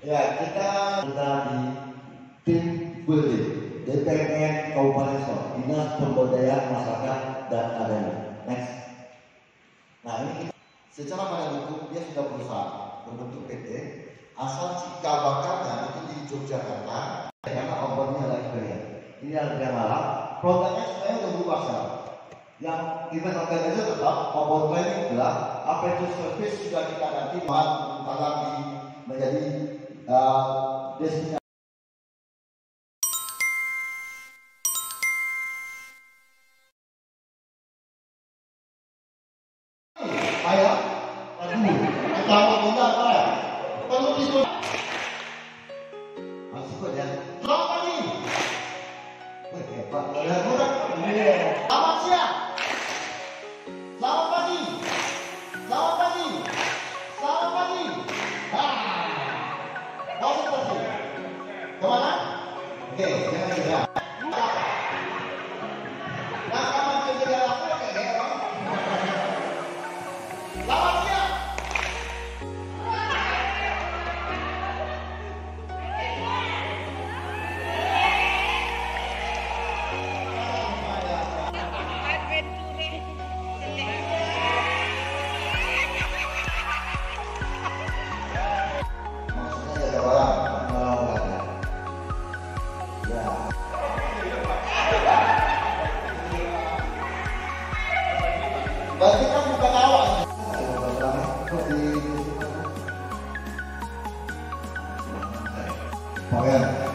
Ya, kita sudah di tim building DPRN Kabupaten Solo, Dinas Pemberdayaan Masyarakat dan Adanya. Next. Nah ini kita, secara badan hukum dia sudah berusaha membentuk PT asal cikal bakalnya itu di Yogyakarta karena obornya lagi kalian. Ini dia malam. Programnya sebenarnya udah berubah sekarang. Yang event organizer tetap, obor planning gelap, apa itu service sudah kita ganti di menjadi uh, destinasi Pangeran. Saya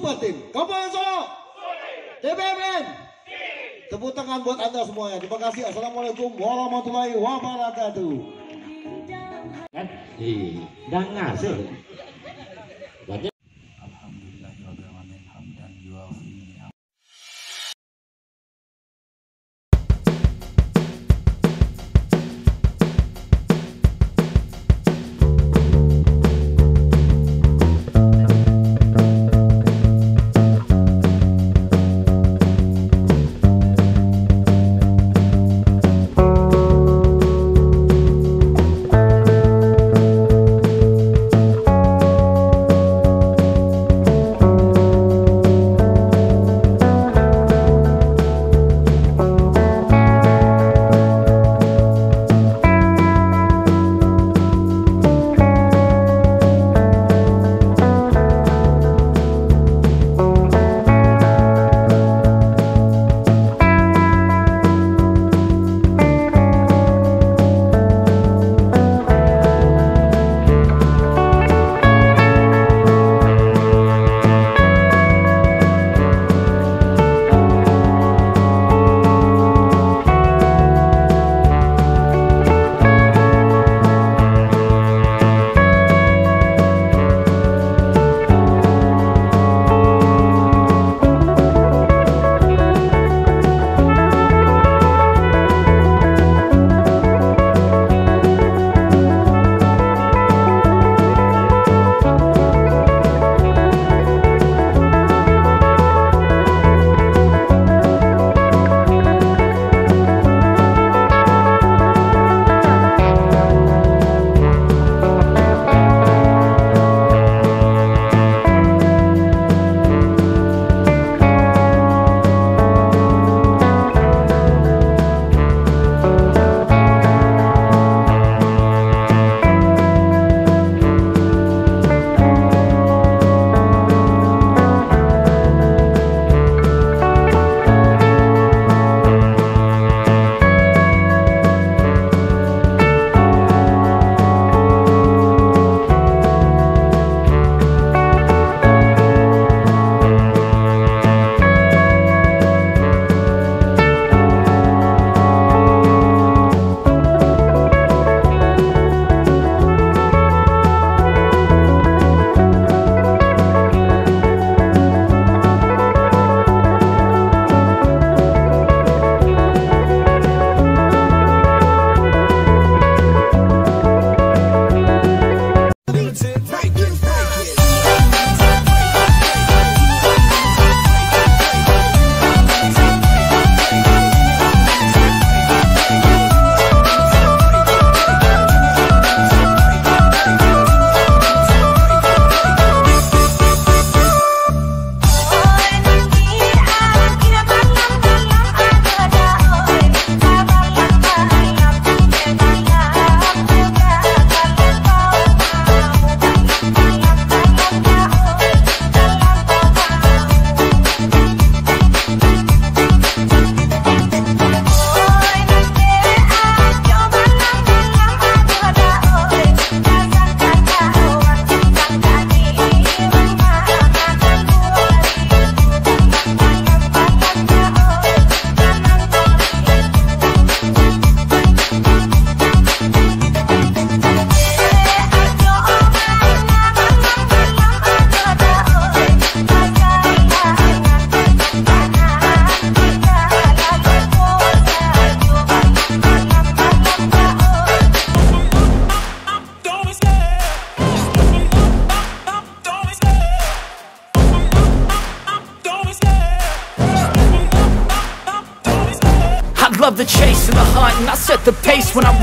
Team. Kabupaten Solo. DPMN. Tepuk tangan buat anda semuanya. Terima kasih. Assalamualaikum warahmatullahi wabarakatuh. kan ngasih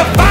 the fire.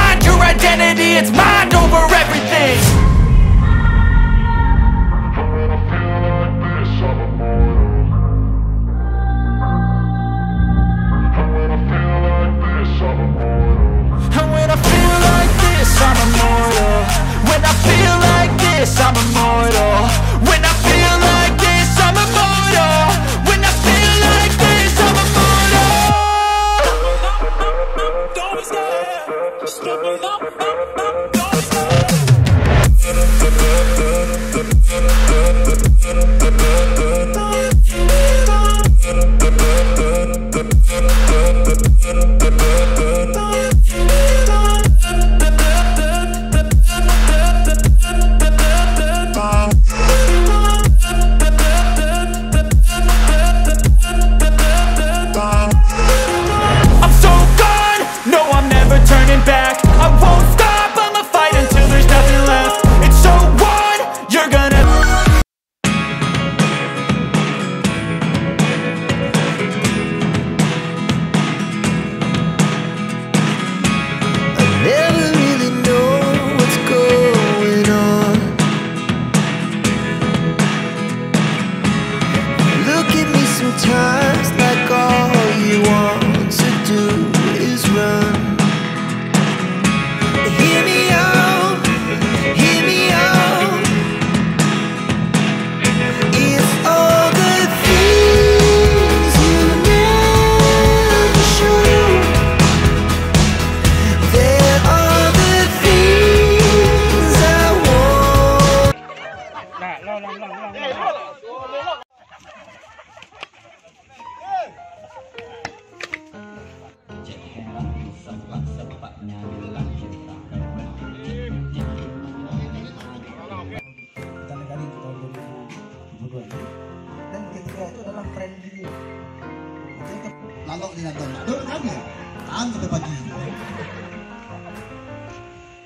Tahan sampai pagi.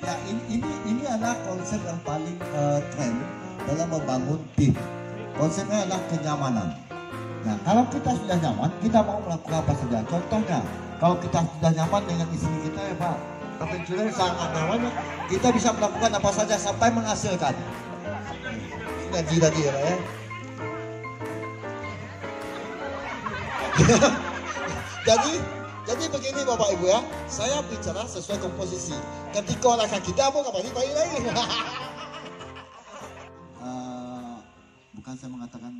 Ya ini ini ini adalah konsep yang paling eh, tren dalam membangun tim. Konsepnya adalah kenyamanan. Nah kalau kita sudah nyaman kita mau melakukan apa saja. Contohnya kalau kita sudah nyaman dengan istri kita ya pak kepencuran sangat nyaman kita bisa melakukan apa saja sampai menghasilkan. Ngaji tadi ya Pak ya. jadi jadi begini Bapak Ibu ya, saya bicara sesuai komposisi. Ketika orang kaki mau kapan baik lagi. Eh, bukan saya mengatakan